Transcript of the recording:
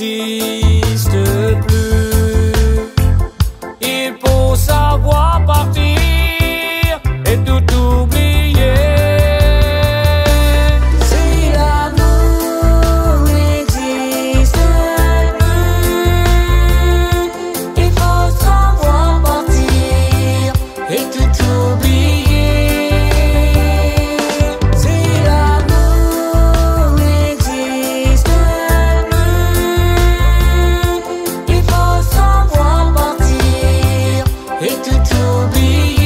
see. to be